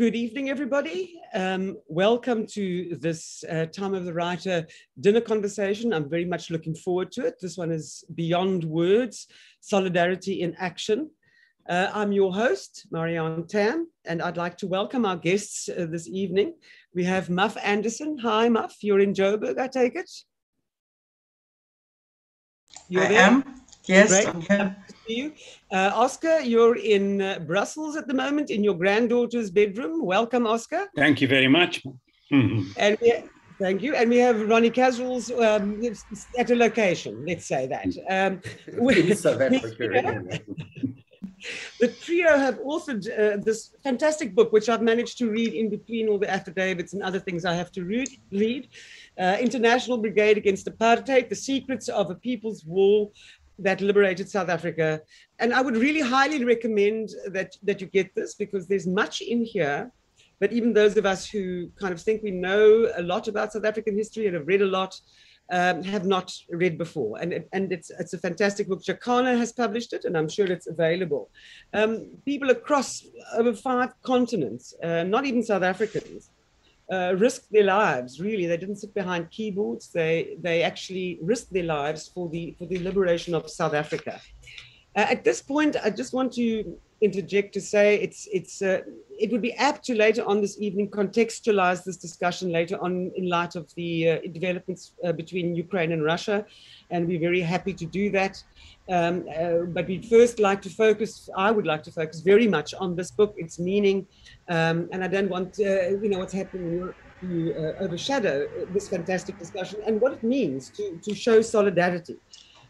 Good evening, everybody. Um, welcome to this uh, Time of the Writer dinner conversation. I'm very much looking forward to it. This one is Beyond Words Solidarity in Action. Uh, I'm your host, Marianne Thamm, and I'd like to welcome our guests uh, this evening. We have Muff Anderson. Hi, Muff. You're in Joburg, I take it? You're I there? am. Yes, Great. I'm here. You. Uh, Oscar, you're in uh, Brussels at the moment in your granddaughter's bedroom. Welcome, Oscar. Thank you very much. Mm-hmm. And we, thank you. And we have Ronnie Kasrils um, at a location, let's say that. Um, we, South Africa. the trio have authored uh, this fantastic book, which I've managed to read in between all the affidavits and other things I have to read. read. Uh, International Brigade Against Apartheid, The Secrets of a People's War, that liberated South Africa. And I would really highly recommend that, that you get this because there's much in here. But even those of us who kind of think we know a lot about South African history and have read a lot um, have not read before. And, and it's, it's a fantastic book. Jacana has published it, and I'm sure it's available. Um, people across over five continents, uh, not even South Africans, uh, risked their lives. Really, they didn't sit behind keyboards. They they actually risked their lives for the for the liberation of South Africa. Uh, at this point, I just want to interject to say it's it's uh, it would be apt to later on this evening contextualize this discussion later on in light of the uh, developments uh, between Ukraine and Russia, and we're very happy to do that. Um, uh, but we'd first like to focus. I would like to focus very much on this book, its meaning, um, and I don't want uh, you know what's happening to uh, overshadow this fantastic discussion and what it means to to show solidarity.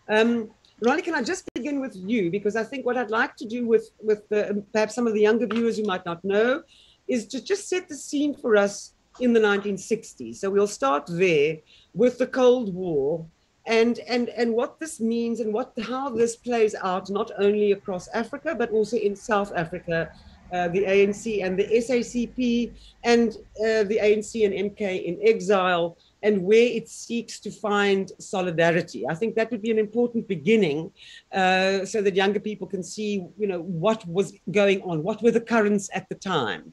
Um, Ronnie, can I just begin with you? Because I think what I'd like to do with, with the, perhaps some of the younger viewers who might not know is to just set the scene for us in the 1960s. So we'll start there with the Cold War and, and, and what this means and what, how this plays out, not only across Africa, but also in South Africa, uh, the ANC and the SACP and uh, the ANC and MK in exile and where it seeks to find solidarity. I think that would be an important beginning uh, so that younger people can see, you know, what was going on, what were the currents at the time.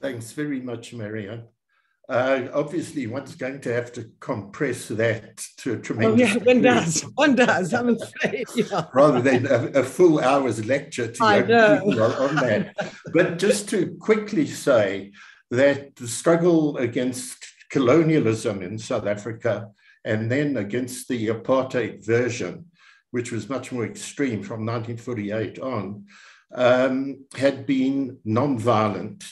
Thanks very much, Marianne. Uh, obviously, one's going to have to compress that to a tremendous. Oh, yeah, one does. One does. I'm afraid. Yeah. Rather than a, a, full hour's lecture to I young know. people on that. But just to quickly say that the struggle against colonialism in South Africa, and then against the apartheid version, which was much more extreme from 1948 on, um, had been non-violent,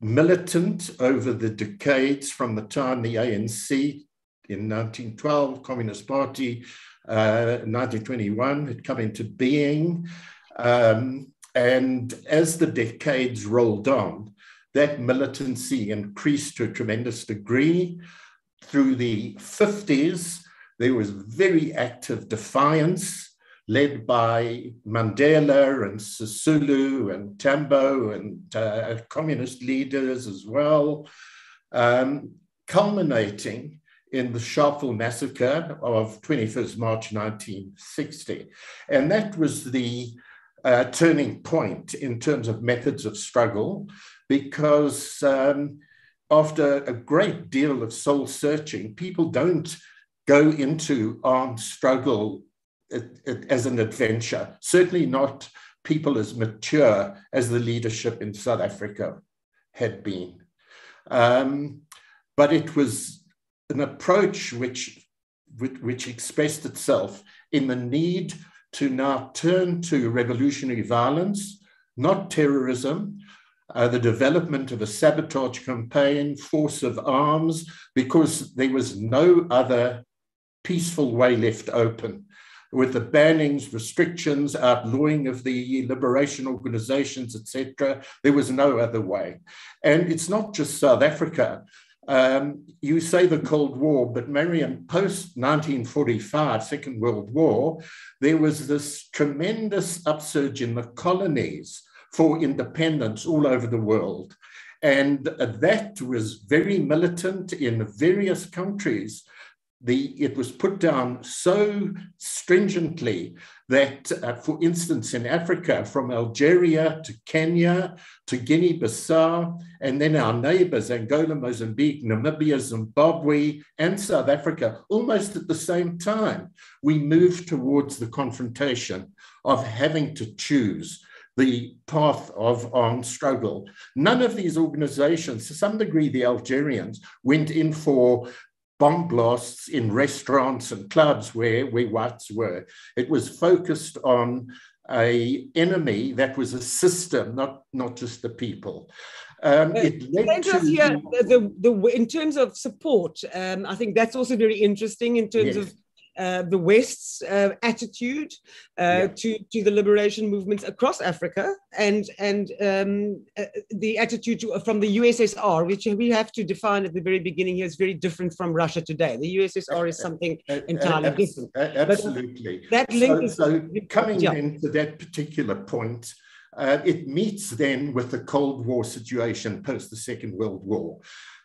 militant over the decades from the time the ANC in 1912, Communist Party, uh, 1921 had come into being. Um, and as the decades rolled on, that militancy increased to a tremendous degree. Through the 50s, there was very active defiance led by Mandela and Sisulu and Tambo and uh, communist leaders as well, um, culminating in the Sharpeville massacre of 21st March 1960. And that was the uh, turning point in terms of methods of struggle because um, after a great deal of soul searching, people don't go into armed struggle as an adventure, certainly not people as mature as the leadership in South Africa had been. Um, but it was an approach which, which expressed itself in the need to now turn to revolutionary violence, not terrorism, uh, the development of a sabotage campaign, force of arms, because there was no other peaceful way left open. With the bannings, restrictions, outlawing of the liberation organizations, etc., there was no other way. And it's not just South Africa. Um, you say the Cold War, but Marion, post 1945, Second World War, there was this tremendous upsurge in the colonies for independence all over the world. And that was very militant in various countries. The, it was put down so stringently that, uh, for instance, in Africa, from Algeria to Kenya to Guinea Bissau, and then our neighbors, Angola, Mozambique, Namibia, Zimbabwe, and South Africa, almost at the same time, we moved towards the confrontation of having to choose the path of armed struggle. None of these organizations, to some degree, the Algerians, went in for bomb blasts in restaurants and clubs where, we whites were. It was focused on a enemy that was a system, not, not just the people. Um, it led to here, the, the, in terms of support, um, I think that's also very interesting in terms yes. of uh, the West's uh, attitude uh, yeah. to, to the liberation movements across Africa and, and um, uh, the attitude to, from the USSR, which we have to define at the very beginning here, is very different from Russia today. The USSR is something entirely different. Absolutely. But that link so, is. So coming yeah. into that particular point, uh, it meets then with the Cold War situation post the Second World War.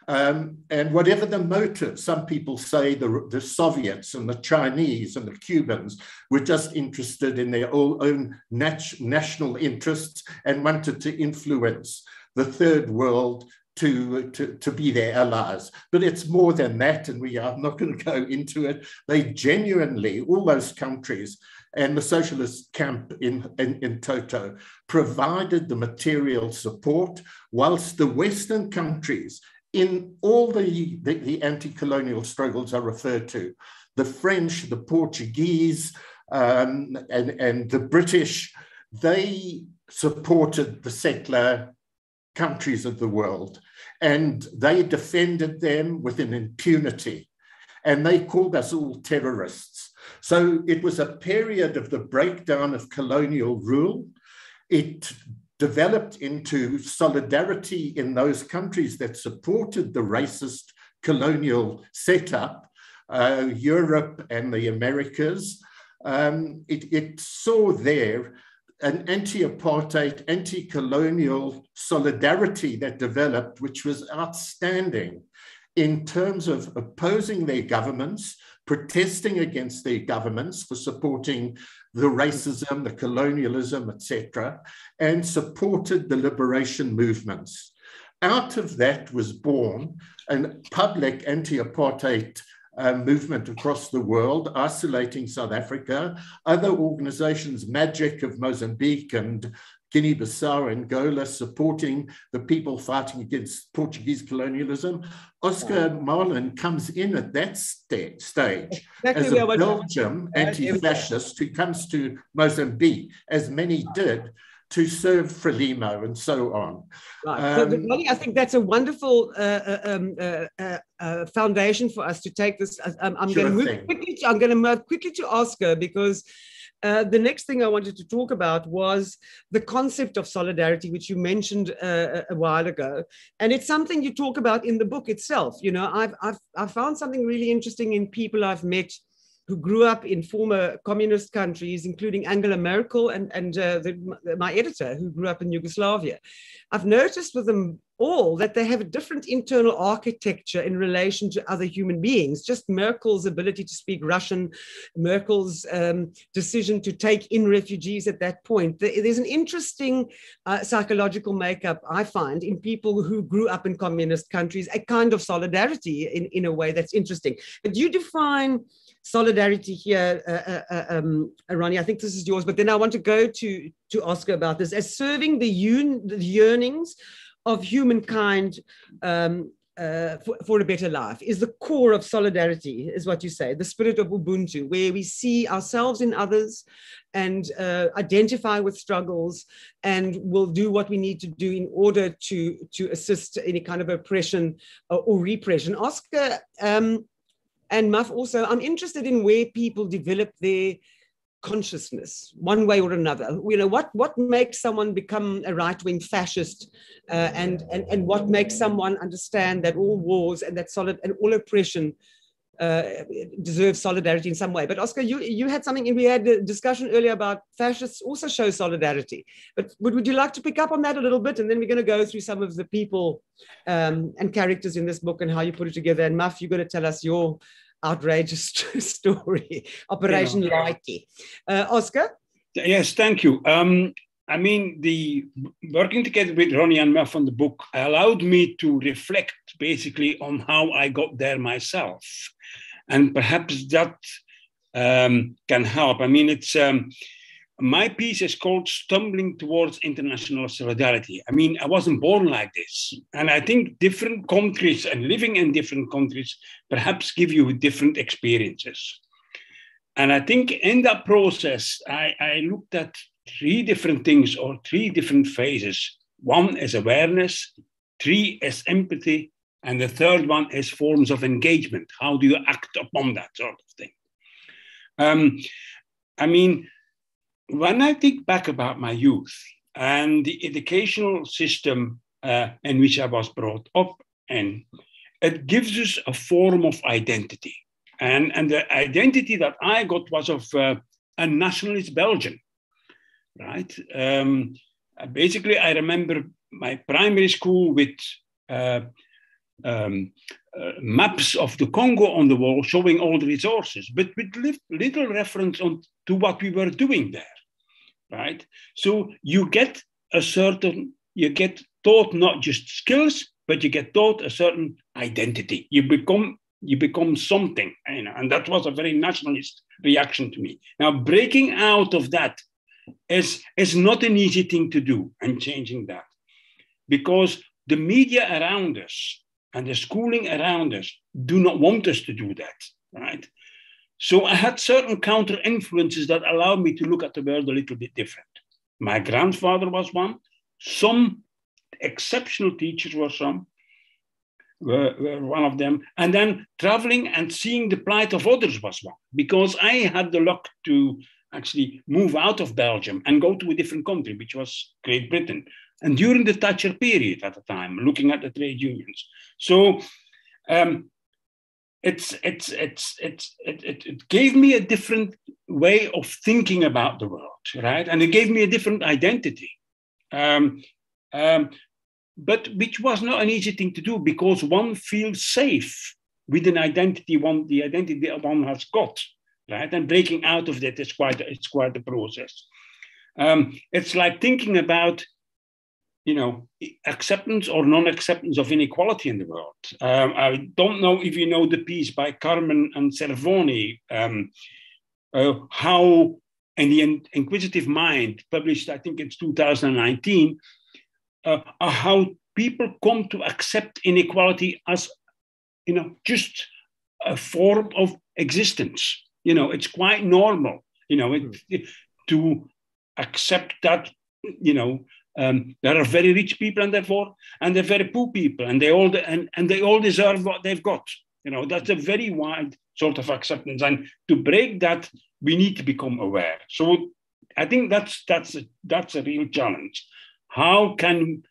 Um, and whatever the motive, some people say the, the Soviets and the Chinese and the Cubans were just interested in their own nat- national interests and wanted to influence the third world to, to, to be their allies. But it's more than that, and we are not going to go into it. They genuinely, all those countries, and the socialist camp in, in, in, toto provided the material support, whilst the Western countries in all the, the, the anti-colonial struggles I referred to, the French, the Portuguese, um, and, and the British, they supported the settler countries of the world and they defended them with an impunity and they called us all terrorists. So it was a period of the breakdown of colonial rule. It developed into solidarity in those countries that supported the racist colonial setup, uh, Europe and the Americas. Um, it, it saw there an anti-apartheid, anti-colonial solidarity that developed, which was outstanding in terms of opposing their governments, protesting against their governments for supporting the racism, the colonialism, etc., and supported the liberation movements. Out of that was born a public anti-apartheid uh, movement across the world, isolating South Africa. Other organizations, MAGIC of Mozambique and Guinea-Bissau, Angola, supporting the people fighting against Portuguese colonialism. Oscar Marleyn comes in at that st stage exactly as a Belgium anti-fascist who comes to Mozambique, as many did, to serve Frelimo and so on. Right. Um, so, I think that's a wonderful uh, uh um, uh, uh, uh, foundation for us to take this. Um, I'm sure going to move quickly. To, I'm going to move quickly to Oscar because uh, the next thing I wanted to talk about was the concept of solidarity, which you mentioned uh, a while ago, and it's something you talk about in the book itself. You know, I've I've I found something really interesting in people I've met who grew up in former communist countries, including Angela Merkel and, and uh, the, my editor who grew up in Yugoslavia. I've noticed with them all that they have a different internal architecture in relation to other human beings. Just Merkel's ability to speak Russian, Merkel's um, decision to take in refugees at that point. There's an interesting uh, psychological makeup, I find, in people who grew up in communist countries, a kind of solidarity in, in a way that's interesting. But you define solidarity here, uh, uh, uh, um, Ronnie. I think this is yours, but then I want to go to, to Oscar about this as serving the, un- the yearnings of humankind um, uh, for, for, a better life is the core of solidarity, is what you say, the spirit of Ubuntu, where we see ourselves in others and uh, identify with struggles and will do what we need to do in order to, to assist any kind of oppression or, or repression. Oscar, um, and Muff also, I'm interested in where people develop their consciousness one way or another. You know what what makes someone become a right-wing fascist uh, and, and and what makes someone understand that all wars and that solid and all oppression uh, deserves solidarity in some way? But oscar you you had something we had a discussion earlier about fascists also show solidarity. But would, would you like to pick up on that a little bit? And then we're going to go through some of the people um, and characters in this book and how you put it together. And muff you're going to tell us your outrageous story, Operation yeah. Lighty. Uh, Oscar? Yes, thank you. Um, I mean, the working together with Ronnie and Muff on the book allowed me to reflect basically on how I got there myself, and perhaps that um, can help. I mean, it's um, my piece is called "Stumbling Towards International Solidarity." I mean, I wasn't born like this, and I think different countries and living in different countries perhaps give you different experiences. And I think in that process, I, I looked at three different things or three different phases. One is awareness, three is empathy, and the third one is forms of engagement. How do you act upon that sort of thing? Um, I mean, when I think back about my youth and the educational system uh, in which I was brought up in, it gives us a form of identity. And, and the identity that I got was of uh, a nationalist Belgian right? Um, basically, I remember my primary school with uh, um, uh, maps of the Congo on the wall showing all the resources, but with little reference on to what we were doing there, right? So you get a certain, you get taught not just skills, but you get taught a certain identity. You become you become something, you know, and that was a very nationalist reaction to me. Now breaking out of that is, is not an easy thing to do and changing that because the media around us and the schooling around us do not want us to do that, right? So I had certain counter influences that allowed me to look at the world a little bit different. My grandfather was one. Some exceptional teachers were some, were, were one of them. And then traveling and seeing the plight of others was one, because I had the luck to actually move out of Belgium and go to a different country, which was Great Britain. And during the Thatcher period at the time, looking at the trade unions. So um, it's, it's, it's, it's, it, it, it gave me a different way of thinking about the world, right? And it gave me a different identity. Um, um, but which was not an easy thing to do because one feels safe with an identity one the identity one has got right? And breaking out of that is quite it's quite a process. Um, it's like thinking about you know acceptance or non-acceptance of inequality in the world. Um, I don't know if you know the piece by Carmen and Cervoni, um, uh, how in the Inquisitive Mind, published I think it's 2019, uh, how people come to accept inequality as you know just a form of existence you know, it's quite normal, you know, it, it, to accept that, you know, um, there are very rich people and therefore, and they're very poor people, and they all and, and they all deserve what they've got. You know, that's a very wide sort of acceptance, and to break that, we need to become aware. So, I think that's that's a, that's a real challenge. How can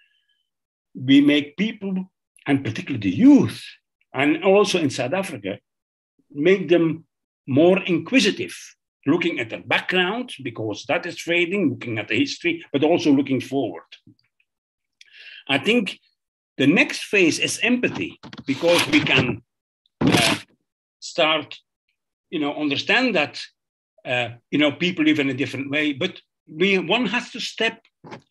we make people, and particularly the youth, and also in South Africa, make them more inquisitive, looking at the background, because that is fading, looking at the history, but also looking forward. I think the next phase is empathy, because we can uh, start, you know, understand that, uh, you know, people live in a different way, but we, one has to step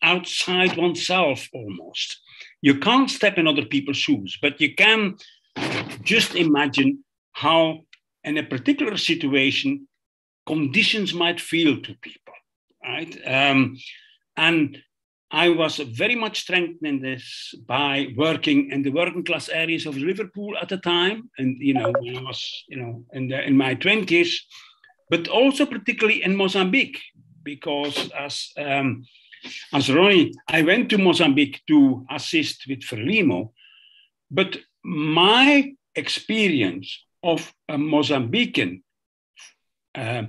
outside oneself almost. You can't step in other people's shoes, but you can just imagine how in a particular situation, conditions might feel to people, right? Um, and I was very much strengthened in this by working in the working class areas of Liverpool at the time, and you know when I was you know in the, in my twenties, but also particularly in Mozambique because as um, as Ronnie, I went to Mozambique to assist with Frelimo, but my experience of a Mozambican uh,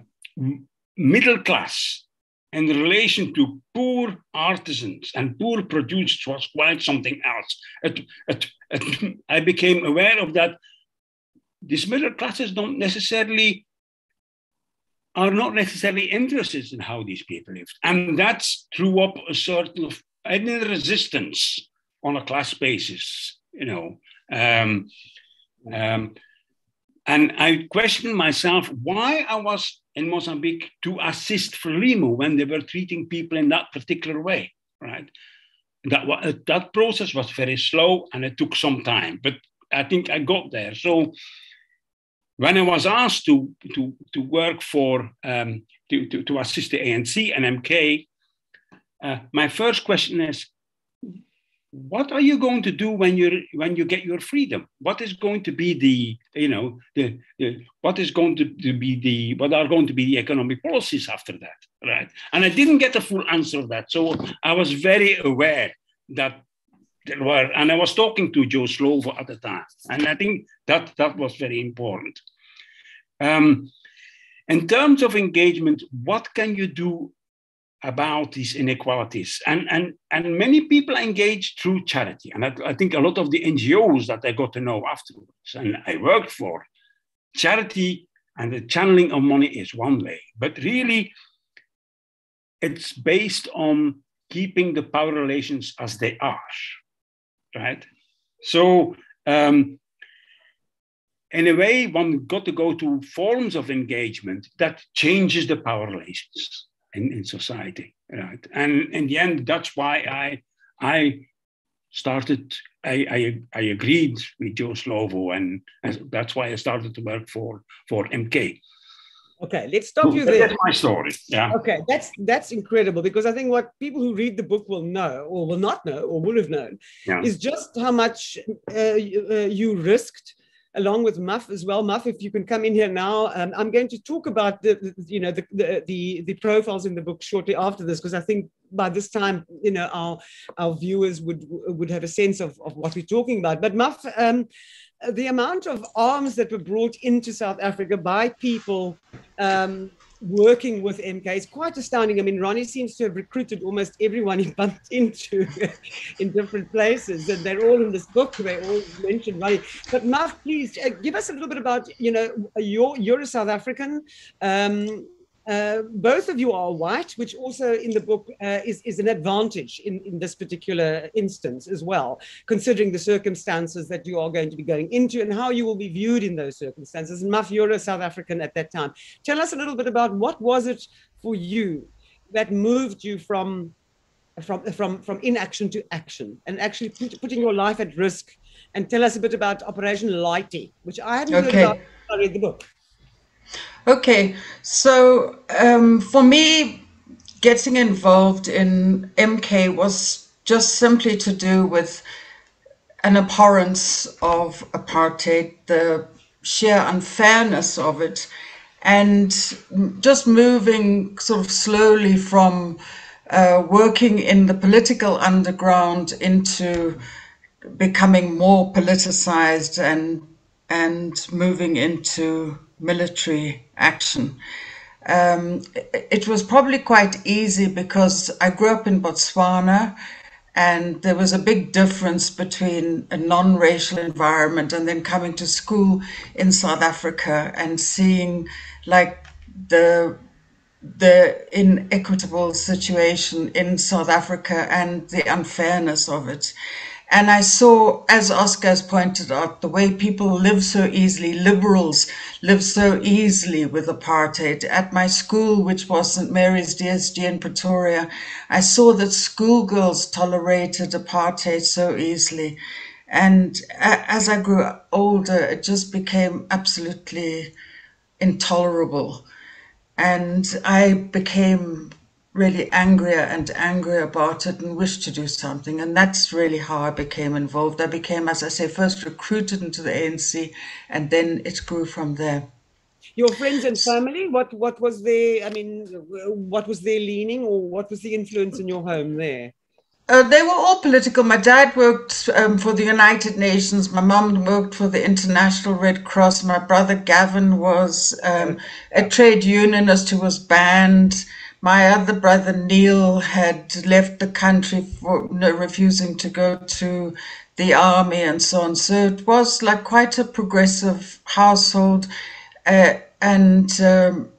middle class in relation to poor artisans and poor producers was quite something else. It, it, it, I became aware of that. These middle classes don't necessarily are not necessarily interested in how these people live, and that's threw up a sort of any resistance on a class basis. You know, um, um, And I questioned myself why I was in Mozambique to assist Frelimo when they were treating people in that particular way, right? That, that process was very slow and it took some time, but I think I got there. So when I was asked to, to, to work for, um, to, to, to assist the ANC and MK, uh, my first question is, what are you going to do when you when you get your freedom? What is going to be the you know the, the, what is going to, to be the what are going to be the economic policies after that right? And i didn't get a full answer of that. So i was very aware that there were and i was talking to joe slovo at the time and i think that that was very important. Um, in terms of engagement what can you do about these inequalities. And, and, and many people engage through charity. And I, I, think a lot of the NGOs that I got to know afterwards and I worked for, charity and the channeling of money is one way. But really, it's based on keeping the power relations as they are, right? So, um, in a way, one got to go to forms of engagement that changes the power relations in, in society, right? And in the end, that's why I I started. I I, I agreed with Joe Slovo, and, and that's why I started to work for for MK. Okay, let's stop you there. That's my story. Yeah. Okay, that's that's incredible because I think what people who read the book will know, or will not know, or will have known, yeah. is just how much uh, you, uh, you risked along with Muff as well. Muff, if you can come in here now, um, I'm going to talk about the, the you know the, the, the the profiles in the book shortly after this because I think by this time you know our our viewers would would have a sense of, of what we're talking about. But Muff, um, the amount of arms that were brought into South Africa by people um, working with MK is quite astounding. I mean, Ronnie seems to have recruited almost everyone he bumped into in different places, and they're all in this book. They all mention Ronnie. But Mark, please uh, give us a little bit about you know you're you're a South African. Um, uh, both of you are white, which also in the book uh, is, is an advantage in, in this particular instance as well, considering the circumstances that you are going to be going into and how you will be viewed in those circumstances. And Muff, you're a South African at that time. Tell us a little bit about what was it for you that moved you from from from from inaction to action and actually put, putting your life at risk and tell us a bit about operation lighty which i hadn't okay. heard about i read the book Okay, so um, for me, getting involved in MK was just simply to do with an abhorrence of apartheid, the sheer unfairness of it, and just moving sort of slowly from uh, working in the political underground into becoming more politicized and and moving into military action. Um, it was probably quite easy because I grew up in Botswana and there was a big difference between a non-racial environment and then coming to school in South Africa and seeing like the the inequitable situation in South Africa and the unfairness of it. And I saw, as Oscar has pointed out, the way people live so easily, liberals live so easily with apartheid. At my school, which was St. Mary's DSG in Pretoria, I saw that schoolgirls tolerated apartheid so easily. And as I grew older, it just became absolutely intolerable. And I became really angrier and angrier about it and wished to do something. And that's really how I became involved. I became, as I say, first recruited into the ANC and then it grew from there. Your friends and family, what, what was their, I mean, what was their leaning or what was the influence in your home there? Uh, they were all political. My dad worked um, for the United Nations. My mom worked for the International Red Cross. My brother Gavin was um, a trade unionist who was banned. My other brother Neil had left the country for refusing to go to the army and so on. So it was like quite a progressive household, uh, and um,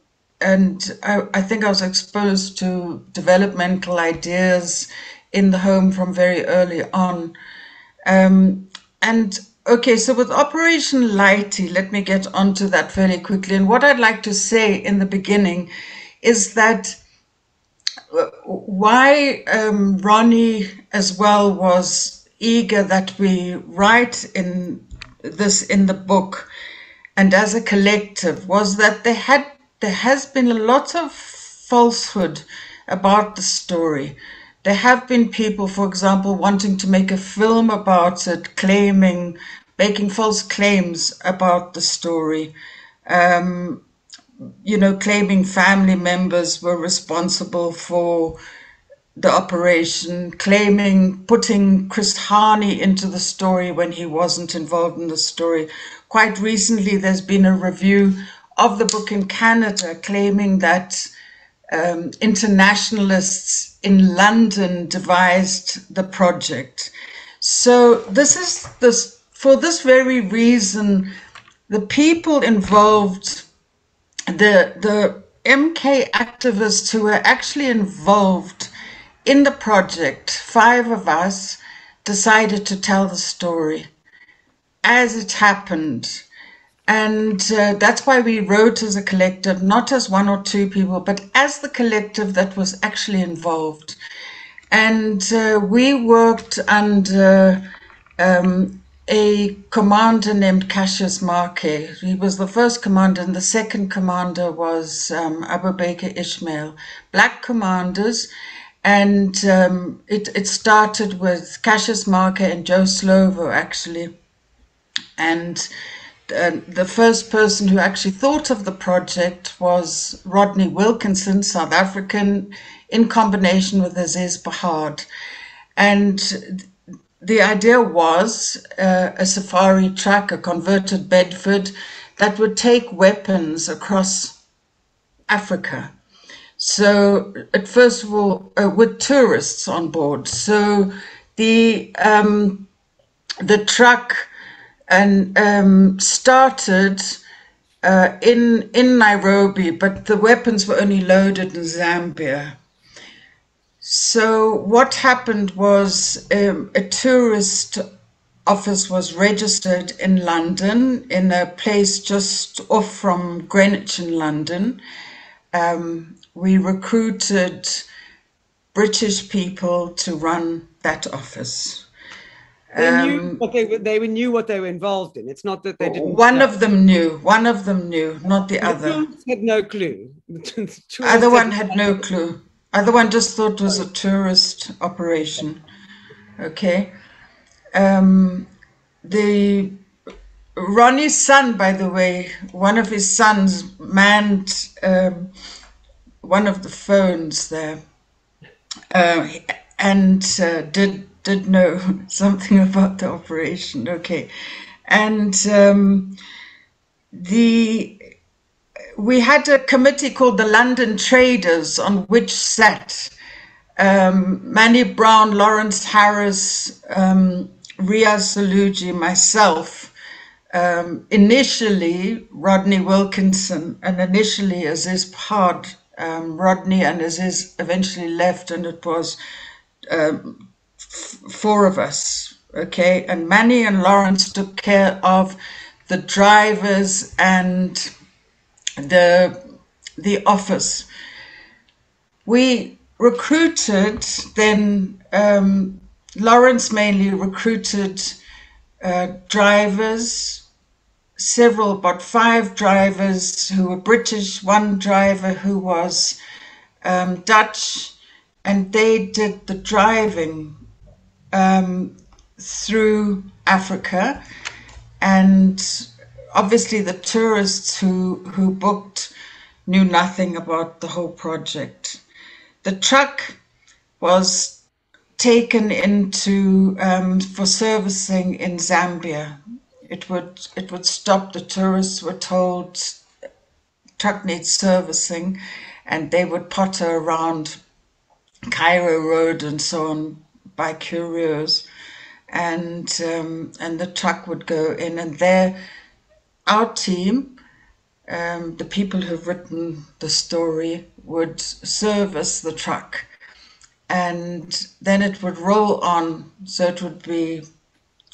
and I, I, think I was exposed to developmental ideas in the home from very early on, um, and Okay, so with Operation Lighty, let me get onto that fairly quickly. And what I'd like to say in the beginning is that why um, Ronnie as well was eager that we write in this in the book and as a collective was that there had there has been a lot of falsehood about the story. There have been people, for example, wanting to make a film about it, claiming, making false claims about the story. Um, you know, claiming family members were responsible for the operation, claiming putting Chris Hani into the story when he wasn't involved in the story. Quite recently, there's been a review of the book in Canada claiming that um, internationalists in London devised the project. So this is this for this very reason, the people involved, the the MK activists who were actually involved in the project, five of us decided to tell the story as it happened and uh, that's why we wrote as a collective, not as one or two people, but as the collective that was actually involved. And uh, we worked under um, a commander named Cassius Make. He was the first commander, and the second commander was um, Abu Baker Ishmael. Black commanders. And um, it, it started with Cassius Make and Joe Slovo, actually. And uh, the first person who actually thought of the project was Rodney Wilkinson, South African, in combination with Aziz Pahad. And the idea was uh, a safari truck, a converted Bedford, that would take weapons across Africa. So, at first of all, uh, with tourists on board. So, the um, the truck and um, started uh, in in Nairobi, but the weapons were only loaded in Zambia. So what happened was um, a tourist office was registered in London in a place just off from Greenwich in London. Um, we recruited British people to run that office. They knew um, what they, they knew what they were involved in. It's not that they didn't. One know. of them knew. One of them knew, not the, the other. Had no clue. the other one had no clue. Other one just thought it was a tourist operation. Okay. Um, the Ronnie's son, by the way, one of his sons manned um, one of the phones there, uh, and uh, did did know something about the operation. Okay, and um, the we had a committee called the London Traders on which sat um, Manny Brown, Lawrence Harris, um, Riaz Saloojee, myself. Um, initially, Rodney Wilkinson, and initially Aziz Pahad. Um, Rodney and Aziz eventually left, and it was um, four of us, okay? And Manny and Lawrence took care of the drivers and the the office. We recruited then um, Lawrence mainly recruited uh, drivers, several, about five drivers who were British, one driver who was um, Dutch, and they did the driving um, through Africa, and obviously the tourists who who booked knew nothing about the whole project. The truck was taken into um, for servicing in Zambia. It would it would stop. The tourists were told truck needs servicing, and they would potter around Cairo Road and so on by curios, and um, and the truck would go in, and there, our team, um, the people who've written the story, would service the truck, and then it would roll on. So it would be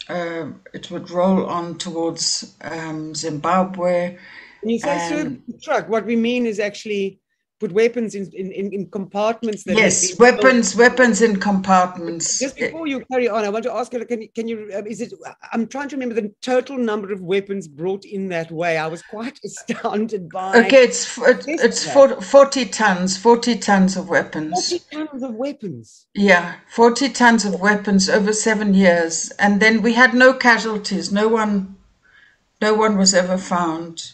uh, it would roll on towards um, Zimbabwe. When you say and, truck, what we mean is actually put weapons in, in, in compartments. yes, weapons, weapons in compartments. Just before you carry on, I want to ask you: Can you, can you? Um, is it? I'm trying to remember the total number of weapons brought in that way. I was quite astounded by. Okay, it's it's 40, 40 tons, 40 tons of weapons. 40 tons of weapons. Yeah, 40 tons of weapons over seven years, and then we had no casualties. No one, no one was ever found,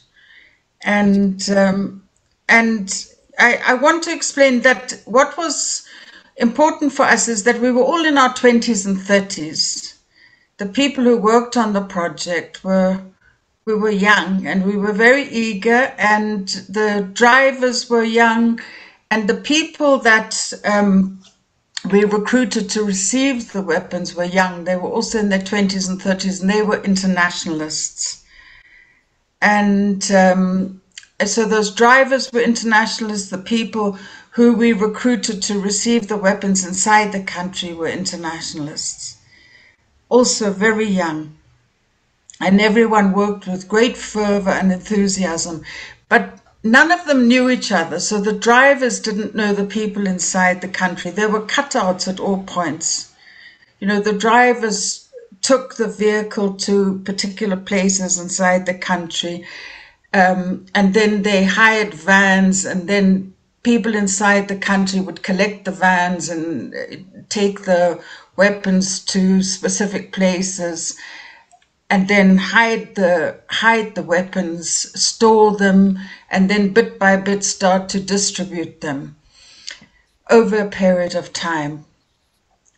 and um, and I, I want to explain that what was important for us is that we were all in our 20s and 30s. The people who worked on the project were we were young and we were very eager and the drivers were young and the people that um, we recruited to receive the weapons were young. They were also in their 20s and 30s and they were internationalists. And um, so those drivers were internationalists. The people who we recruited to receive the weapons inside the country were internationalists, also very young. And everyone worked with great fervor and enthusiasm. But none of them knew each other. So the drivers didn't know the people inside the country. There were cutouts at all points. You know, the drivers took the vehicle to particular places inside the country um, and then they hired vans, and then people inside the country would collect the vans and uh, take the weapons to specific places and then hide the hide the weapons, store them, and then bit by bit start to distribute them over a period of time.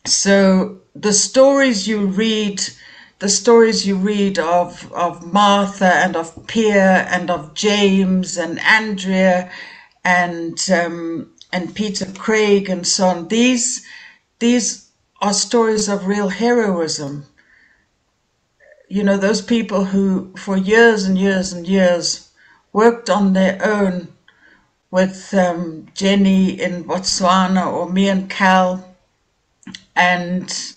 So the stories you read the stories you read of, of Martha and of Pierre and of James and Andrea and um, and Peter Craig and so on. These these are stories of real heroism. You know, those people who for years and years and years worked on their own with um, Jenny in Botswana or me and Cal, and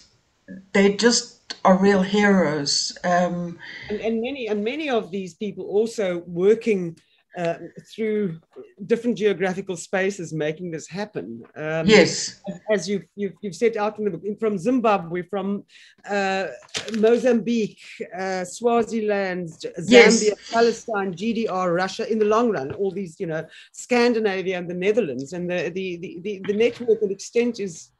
they just are real heroes. Um, and, and, many and many of these people also working uh, through different geographical spaces, making this happen. Um, yes, as you've, you've, you've set out in the book, from Zimbabwe, from uh, Mozambique, uh, Swaziland, Zambia, yes. Palestine, GDR, Russia. In the long run, all these, you know, Scandinavia and the Netherlands, and the the the, the, the network and extent is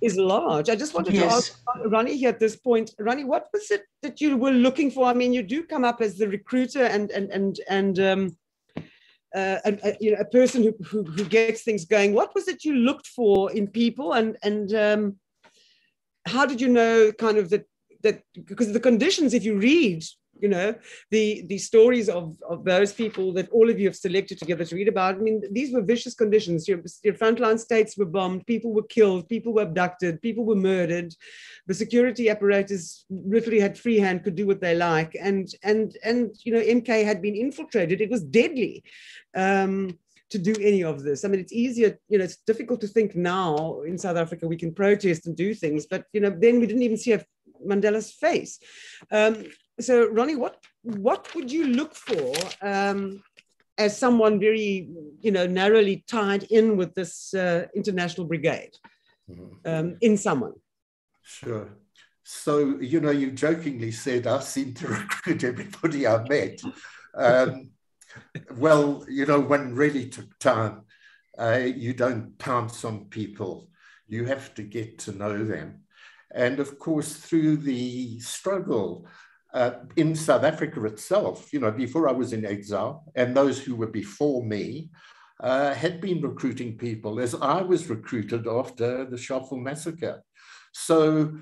is large. I just wanted yes. to ask Ronnie here at this point, Ronnie, what was it that you were looking for? I mean, you do come up as the recruiter and and and and um, uh, and, uh, you know a person who, who, who gets things going. What was it you looked for in people, and and um, how did you know kind of that that because the conditions, if you read you know the the stories of of those people that all of you have selected together to read about. I mean these were vicious conditions. Your, your frontline states were bombed people were killed people were abducted people were murdered. The security apparatus literally had free hand could do what they like. And and and you know mk had been infiltrated. It was deadly um, to do any of this. I mean, it's easier, you know, it's difficult to think now in South Africa we can protest and do things, but, you know, then we didn't even see Mandela's face. Um, so Ronnie, what what would you look for um, as someone very you know narrowly tied in with this uh, international brigade mm-hmm. um, in someone? Sure. So you know, you jokingly said I seem to recruit everybody I met. Um, well, you know, when really took time. Uh, you don't pounce on people. You have to get to know them. And of course, through the struggle uh, in South Africa itself, you know, before I was in exile, and those who were before me uh, had been recruiting people as I was recruited after the Sharpeville massacre. So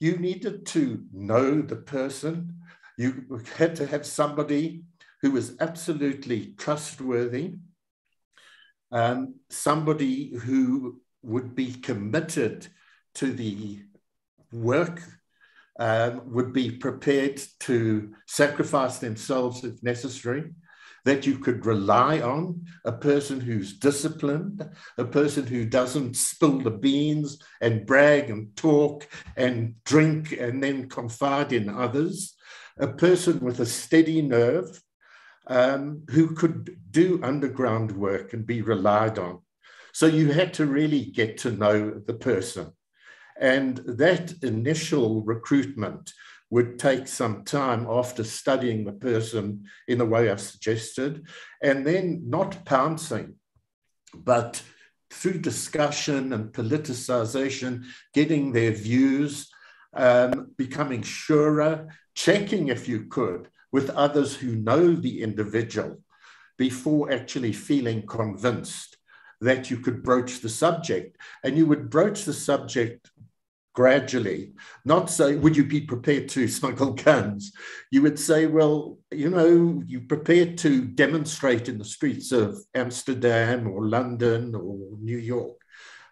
you needed to know the person. You had to have somebody who was absolutely trustworthy, um, somebody who would be committed to the work um, would be prepared to sacrifice themselves if necessary. that you could rely on, a person who's disciplined, a person who doesn't spill the beans and brag and talk and drink and then confide in others, a person with a steady nerve um, who could do underground work and be relied on. So you had to really get to know the person. And that initial recruitment would take some time after studying the person in the way I've suggested, and then not pouncing, but through discussion and politicization, getting their views, um, becoming surer, checking if you could with others who know the individual before actually feeling convinced that you could broach the subject. And you would broach the subject gradually, not say, would you be prepared to smuggle guns? You would say, well, you know, you prepared to demonstrate in the streets of Amsterdam or London or New York.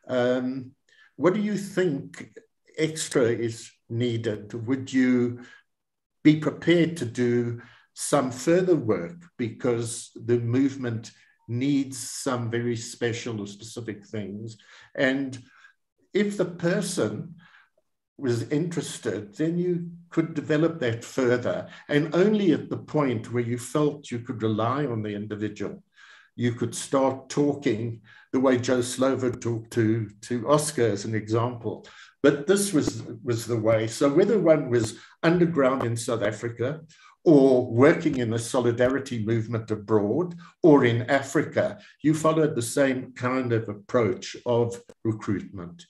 Um, what do you think extra is needed? Would you be prepared to do some further work because the movement needs some very special or specific things? And if the person was interested, then you could develop that further. And only at the point where you felt you could rely on the individual, you could start talking the way Joe Slovo talked to, to Oscar as an example. But this was, was the way. So whether one was underground in South Africa or working in a solidarity movement abroad or in Africa, you followed the same kind of approach of recruitment.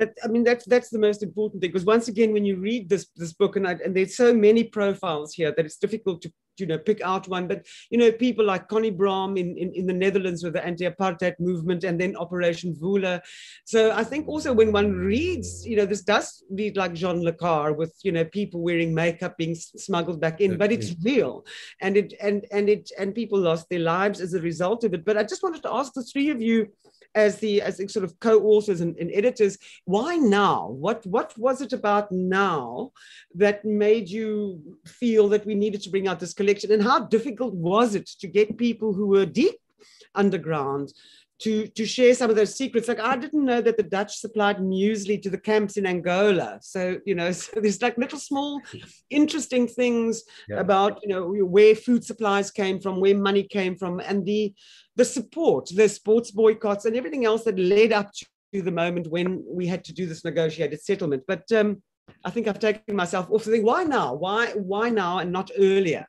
I mean, that's that's the most important thing because once again, when you read this this book, and I, and there's so many profiles here that it's difficult to you know pick out one. But you know, people like Connie Braam in, in, in the Netherlands with the anti-apartheid movement, and then Operation Vula. So I think also when one reads, you know, this does read like Jean Le Carre with you know people wearing makeup being smuggled back in, but it's real, and it and and it and people lost their lives as a result of it. But I just wanted to ask the three of you as the as the sort of co-authors and, and, editors why now? What what was it about now that made you feel that we needed to bring out this collection? And how difficult was it to get people who were deep underground to, to share some of those secrets. Like I didn't know that the Dutch supplied muesli to the camps in Angola. So, you know, so there's like little small interesting things yeah. about, you know, where food supplies came from, where money came from, and the the support, the sports boycotts, and everything else that led up to the moment when we had to do this negotiated settlement. But um, I think I've taken myself off the thing. Why now? Why why now and not earlier?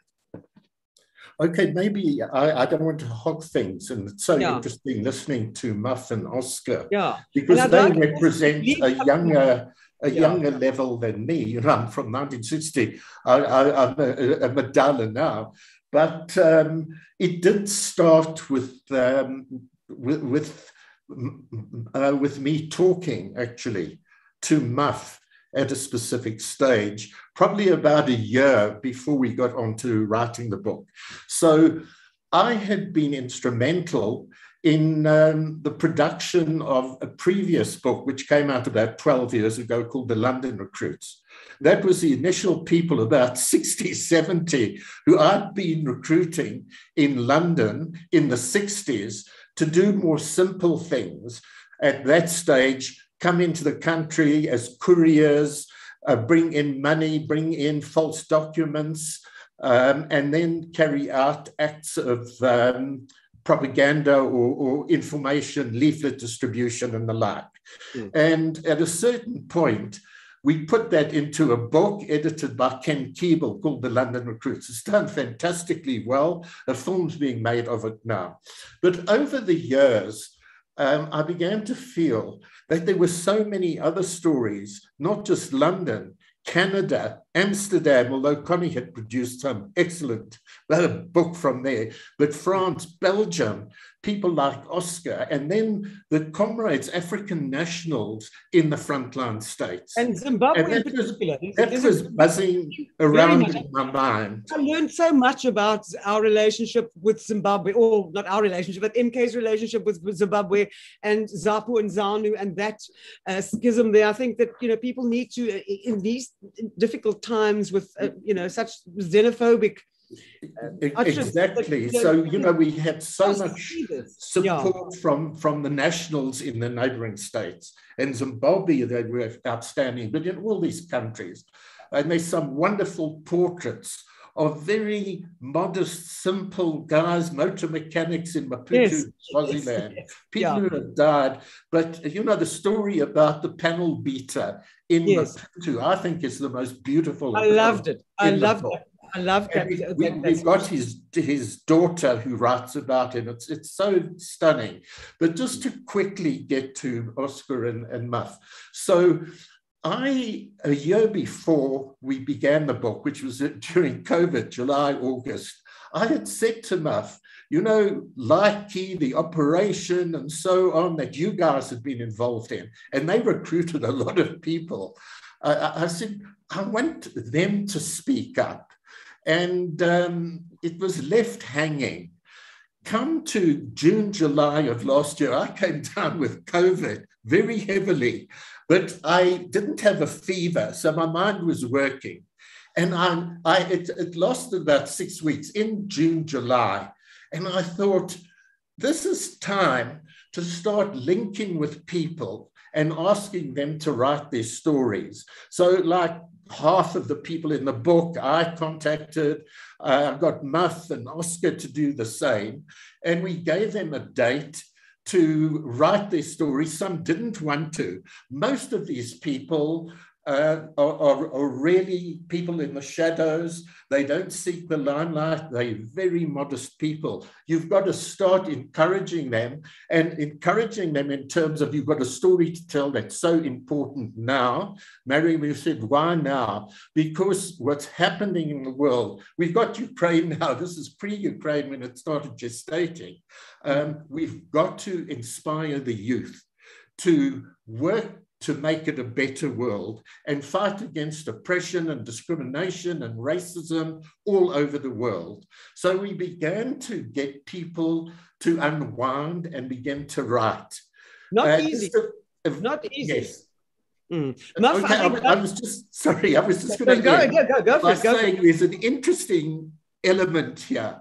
Okay, maybe I, I don't want to hog things, and it's so yeah. interesting listening to Muff and Oscar, yeah, because they like represent a younger a yeah. younger level than me. You know, I'm from 1960. I, am a, a Madala now, but um, it did start with um, with with, uh, with me talking actually to Muff at a specific stage, probably about a year before we got on to writing the book. So I had been instrumental in um, the production of a previous book, which came out about 12 years ago called The London Recruits. That was the initial people, about 60, 70, who I'd been recruiting in London in the 60s to do more simple things. At that stage, come into the country as couriers, uh, bring in money, bring in false documents, um, and then carry out acts of um, propaganda or, or, information, leaflet distribution, and the like. Mm. And at a certain point, we put that into a book edited by Ken Keable called The London Recruits. It's done fantastically well. A film's being made of it now. But over the years, um, I began to feel that there were so many other stories, not just London, Canada, Amsterdam, although Connie had produced some excellent uh, book from there, but France, Belgium, people like Oscar, and then the comrades, African nationals in the frontline states. And Zimbabwe and that in particular. Was, that was buzzing around in my mind. I learned so much about our relationship with Zimbabwe, or not our relationship, but MK's relationship with, with Zimbabwe and ZAPU and ZANU and that uh, schism there. I think that, you know, people need to, in these difficult times with, uh, you know, such xenophobic exactly. so you know, we had so much support yeah. from from the nationals in the neighbouring states. In Zimbabwe, they were outstanding, but in all these countries, and there's some wonderful portraits of very modest, simple guys, motor mechanics in Maputo, yes. Swaziland, yes. people yeah. who have died. But you know, the story about the panel beater in yes. Maputo, I think is the most beautiful. I loved it. I loved it. I love that. We, have we, got his his daughter who writes about him. It's it's so stunning. But just to quickly get to Oscar and, and Muff. So I, a year before we began the book, which was during COVID, July, August, I had said to Muff, you know, Laiki, the operation and so on that you guys had been involved in, and they recruited a lot of people. I, I said, I want them to speak up. And um, it was left hanging. Come to June, July of last year, I came down with COVID very heavily. But I didn't have a fever, so my mind was working. And I, I it, it lasted about six weeks in June, July. And I thought, this is time to start linking with people and asking them to write their stories. So, like half of the people in the book I contacted, uh, I got Muff and Oscar to do the same. And we gave them a date to write their story. Some didn't want to. Most of these people uh, are, are, really people in the shadows. They don't seek the limelight. They're very modest people. You've got to start encouraging them and encouraging them in terms of you've got a story to tell that's so important now. Mary, we said, why now? Because what's happening in the world, we've got Ukraine now. This is pre Ukraine when it started gestating. Um, we've got to inspire the youth to work to make it a better world and fight against oppression and discrimination and racism all over the world. So we began to get people to unwind and begin to write. Not uh, easy. Not easy. Yes. Mm. okay, I, I, was just sorry. I was just going to go, go, go, go, by go saying there's an interesting element here.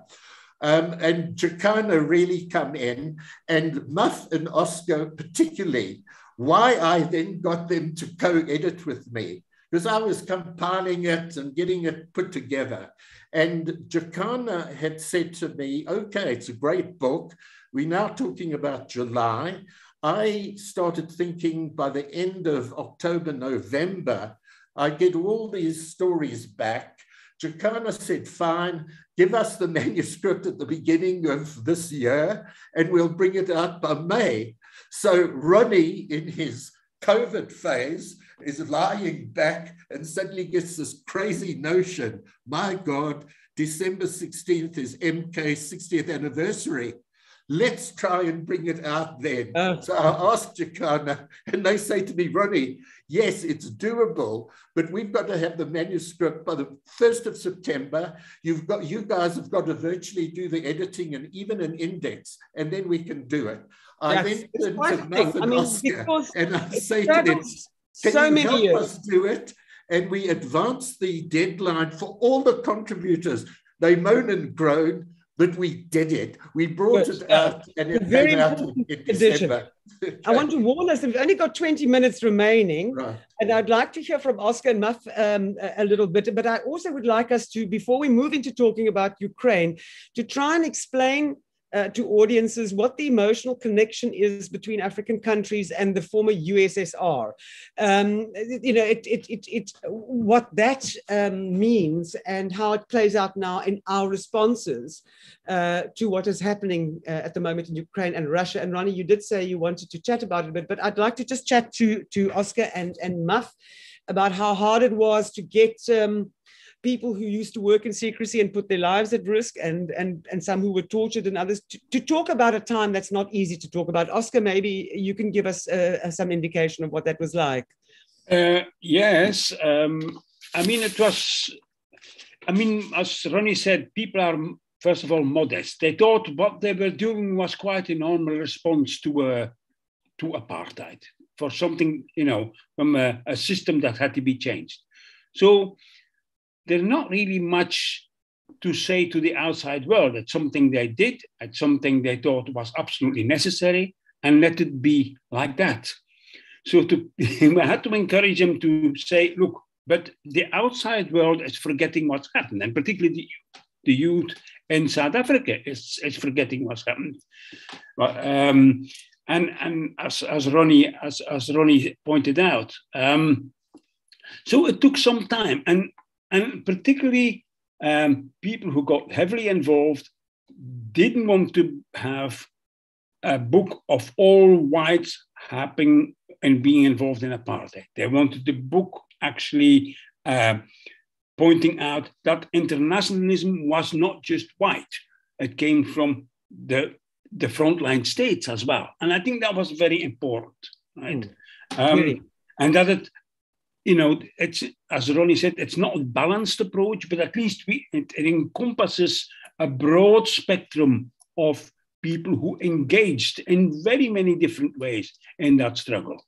Um, and Jacana really come in, and Muff and Oscar particularly why I then got them to co-edit with me, because I was compiling it and getting it put together. And Jacana had said to me, okay, it's a great book. We're now talking about July. I started thinking by the end of October, November, I get all these stories back. Jacana said, fine, give us the manuscript at the beginning of this year and we'll bring it out by May. So Ronnie, in his COVID phase, is lying back and suddenly gets this crazy notion my God, December 16th is MK's 60th anniversary. Let's try and bring it out then. Uh, so I asked Jacana, and they say to me, Ronnie, yes, it's doable, but we've got to have the manuscript by the 1st of September. You've got you guys have got to virtually do the editing and even an index, and then we can do it. I yes, then turned to I mean, Oscar and I say to them, can so you help years. us do it? And we advanced the deadline for all the contributors. They moan and groan, but we did it. We brought it out and it came out in, in December. I want to warn us, we've only got 20 minutes remaining, right. and I'd like to hear from Oscar and Muff um, a little bit, but I also would like us to, before we move into talking about Ukraine, to try and explain uh, to audiences what the emotional connection is between African countries and the former USSR. Um, you know, it, it, it, it what that um, means and how it plays out now in our responses uh, to what is happening uh, at the moment in Ukraine and Russia. And Ronnie, you did say you wanted to chat about it a bit, but I'd like to just chat to, to Oscar and, and Muff about how hard it was to get um, people who used to work in secrecy and put their lives at risk and and and some who were tortured and others to, to talk about a time that's not easy to talk about. Oscar maybe you can give us uh, some indication of what that was like. Uh, yes um, i mean it was i mean as ronnie said people are first of all modest. They thought what they were doing was quite a normal response to a uh, to apartheid for something you know from a, a system that had to be changed. So there's not really much to say to the outside world that something they did, that something they thought was absolutely necessary, and let it be like that. So to, I had to encourage them to say, look, but the outside world is forgetting what's happened, and particularly the, the youth in South Africa is, is forgetting what's happened. Um, and and as, as Ronnie as, as Ronnie pointed out, um, so it took some time, and and particularly um, people who got heavily involved didn't want to have a book of all whites happening and being involved in apartheid. They wanted the book actually uh, pointing out that internationalism was not just white; it came from the the frontline states as well, and I think that was very important, right? Mm. Um, and that it you know, it's as Ronnie said, it's not a balanced approach, but at least we, it, it encompasses a broad spectrum of people who engaged in very many different ways in that struggle.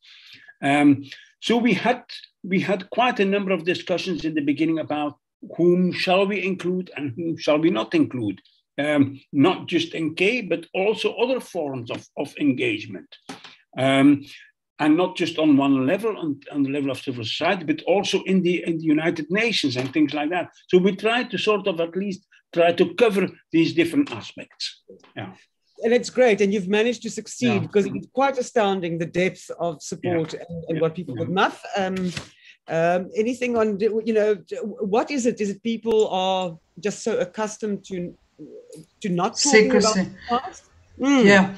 Um, so we had we had quite a number of discussions in the beginning about whom shall we include and whom shall we not include, um, not just MK but also other forms of, of engagement. Um, and not just on one level, on, on the level of civil society, but also in the in the United Nations and things like that. So we try to sort of at least try to cover these different aspects. Yeah. And it's great, and you've managed to succeed yeah. because it's quite astounding the depth of support yeah. and, and yeah. what people would muff. Um, um, anything on you know what is it? Is it people are just so accustomed to to not talking Secrecy. about the past? Mm. Yeah.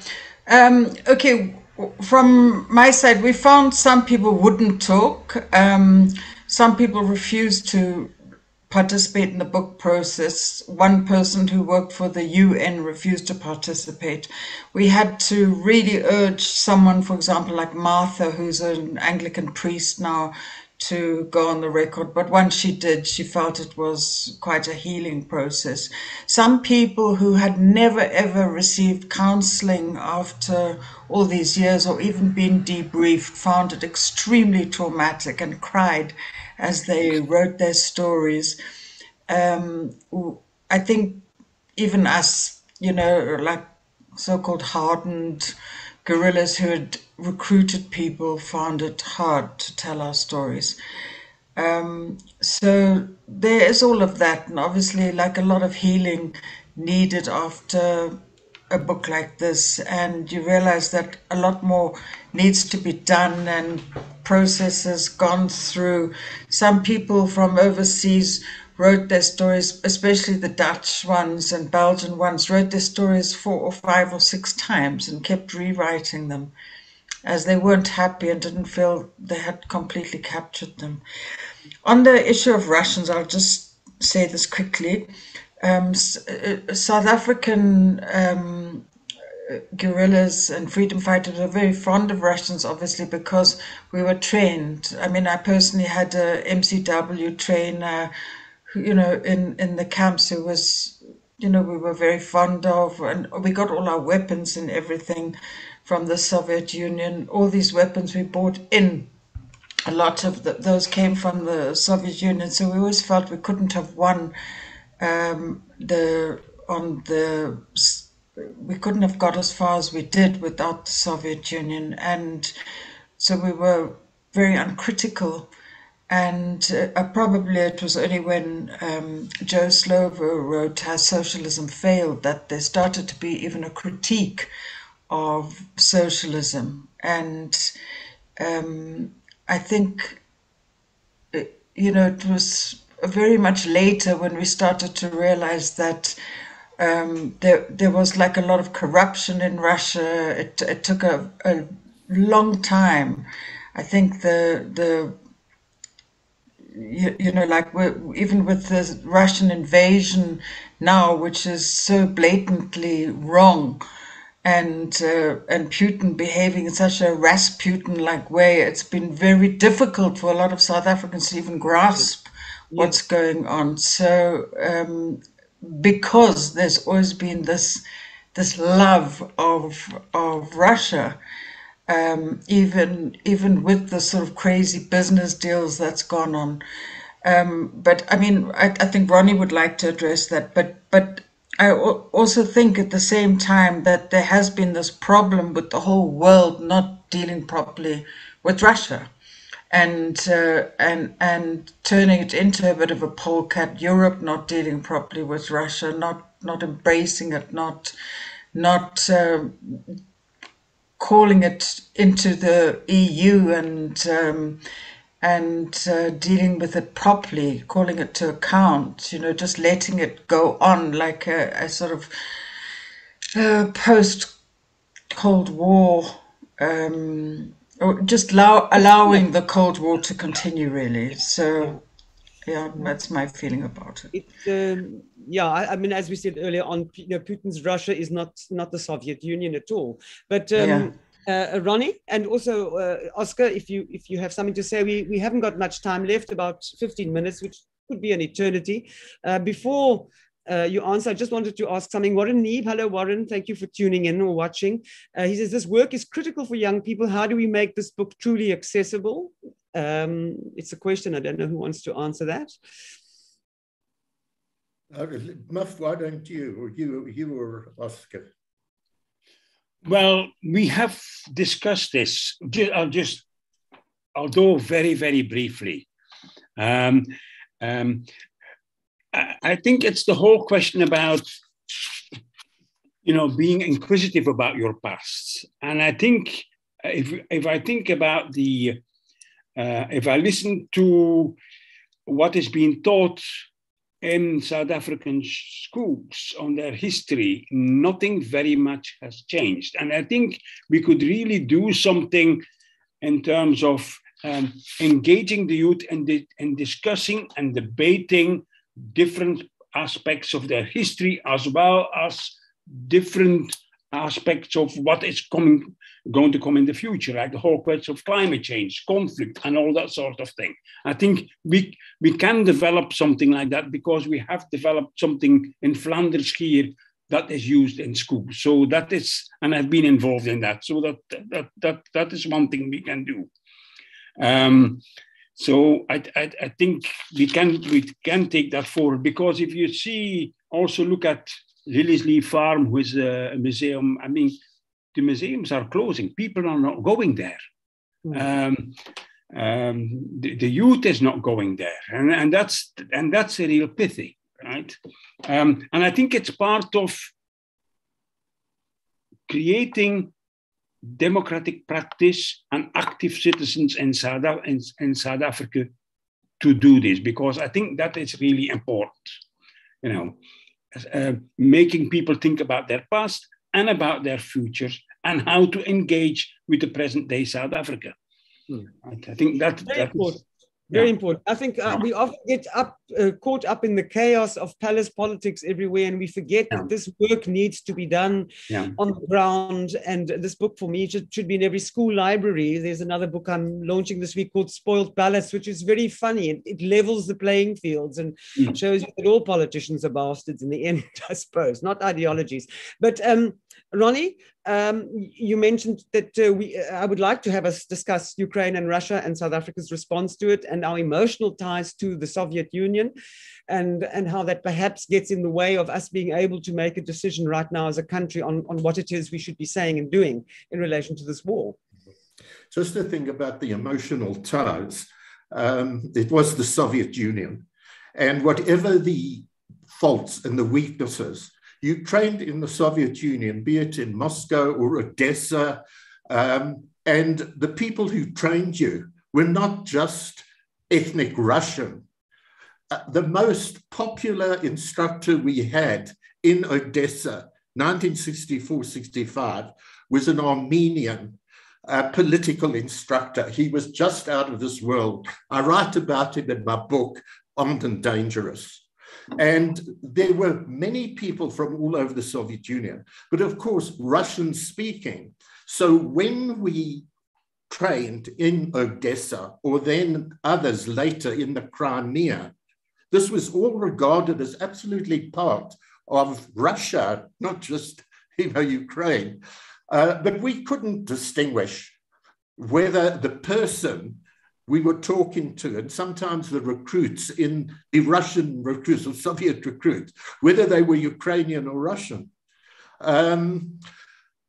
Um, okay from my side, we found some people wouldn't talk. Um, some people refused to participate in the book process. One person who worked for the UN refused to participate. We had to really urge someone, for example, like Martha, who's an Anglican priest now, to go on the record, but once she did, she felt it was quite a healing process. Some people who had never ever received counseling after all these years or even been debriefed found it extremely traumatic and cried as they wrote their stories. Um, I think even us, you know, like so called hardened guerrillas who had recruited people found it hard to tell our stories. Um, so there is all of that, and obviously, like a lot of healing needed after a book like this, and you realize that a lot more needs to be done and processes gone through. Some people from overseas wrote their stories, especially the Dutch ones and Belgian ones, wrote their stories four or five or six times and kept rewriting them as they weren't happy and didn't feel they had completely captured them. On the issue of Russians, I'll just say this quickly. Um, uh, South African um, guerrillas and freedom fighters were very fond of Russians, obviously, because we were trained. I mean, I personally had a MCW trainer, you know, in, in the camps who was, you know, we were very fond of, and we got all our weapons and everything from the Soviet Union. All these weapons we bought in. A lot of the, those came from the Soviet Union, so we always felt we couldn't have won um, the on the we couldn't have got as far as we did without the Soviet Union, and so we were very uncritical. And uh, probably it was only when um, Joe Slovo wrote How Socialism Failed that there started to be even a critique of socialism. And um, I think, uh, you know, it was very much later when we started to realize that um, there, there was like a lot of corruption in Russia. It, it took a, a long time. I think the, the you, you know, like even with the Russian invasion now, which is so blatantly wrong, and uh, and Putin behaving in such a Rasputin-like way, it's been very difficult for a lot of South Africans to even grasp what's going on. So um, because there's always been this this love of of Russia, um, even even with the sort of crazy business deals that's gone on. Um, but I mean, I, I, think Ronnie would like to address that. But but I also think at the same time that there has been this problem with the whole world not dealing properly with Russia, and uh, and and turning it into a bit of a polecat. Europe not dealing properly with Russia, not not embracing it, not not uh, calling it into the EU and um, and uh, dealing with it properly, calling it to account, you know, just letting it go on like a, a sort of uh, post Cold War, um, or just allow, allowing the Cold War to continue, really. So, yeah, that's my feeling about it. it um, yeah, I, I, mean, as we said earlier on, you know, Putin's Russia is not not the Soviet Union at all. But um, yeah uh, uh, Ronnie, and also uh, Oscar, if you if you have something to say, we we haven't got much time left, about 15 minutes, which could be an eternity. Uh, before uh, you answer, I just wanted to ask something. Warren Neeb, hello Warren, thank you for tuning in or watching. Uh, he says this work is critical for young people. How do we make this book truly accessible? Um, it's a question. I don't know who wants to answer that. Muff, why don't you, or you, you or Oscar? Well, we have discussed this. I'll just, although very, very briefly. Um, um, I, think it's the whole question about, you know, being inquisitive about your past. And I think if, if I think about the, uh, if I listen to what is being taught in South African schools on their history, nothing very much has changed. And I think we could really do something in terms of um, engaging the youth and, and discussing and debating different aspects of their history as well as different aspects of what is coming going to come in the future, like the whole question of climate change, conflict, and all that sort of thing. I think we we can develop something like that because we have developed something in Flanders here that is used in schools. So that is, and I've been involved in that. So that that that that is one thing we can do. Um, so I, I, I think we can we can take that forward because if you see also look at Liliesleaf Farm, who is a museum. I mean, the museums are closing. People are not going there. Mm. Um, um, the, the, youth is not going there, and, and that's and that's a real pity, right? Um, and I think it's part of creating democratic practice and active citizens in South, in, in South Africa to do this because I think that is really important. You know, uh, making people think about their past and about their futures and how to engage with the present day South Africa. Hmm. I think that, that is, very yeah. important. I think uh, we often get up uh, caught up in the chaos of palace politics everywhere, and we forget yeah. that this work needs to be done yeah. on the ground. And this book, for me, should, should be in every school library. There's another book I'm launching this week called "Spoiled Palace," which is very funny. It, it levels the playing fields and mm. shows you that all politicians are bastards in the end, I suppose, not ideologies. But um, Ronnie, um, you mentioned that uh, we, uh, I would like to have us discuss Ukraine and Russia and South Africa's response to it and our emotional ties to the Soviet Union and, and how that perhaps gets in the way of us being able to make a decision right now as a country on, on what it is we should be saying and doing in relation to this war. Just to think about the emotional ties, um, it was the Soviet Union. And whatever the faults and the weaknesses, you trained in the Soviet Union, be it in Moscow or Odessa, um, and the people who trained you were not just ethnic Russian. Uh, the most popular instructor we had in Odessa, 1964 65, was an Armenian uh, political instructor. He was just out of this world. I write about him in my book, Armed and Dangerous. And there were many people from all over the Soviet Union, but of course, Russian speaking. So when we trained in Odessa or then others later in the Crimea, this was all regarded as absolutely part of Russia, not just you know Ukraine. Uh, but we couldn't distinguish whether the person we were talking to, and sometimes the recruits in the Russian recruits or Soviet recruits, whether they were Ukrainian or Russian. Um,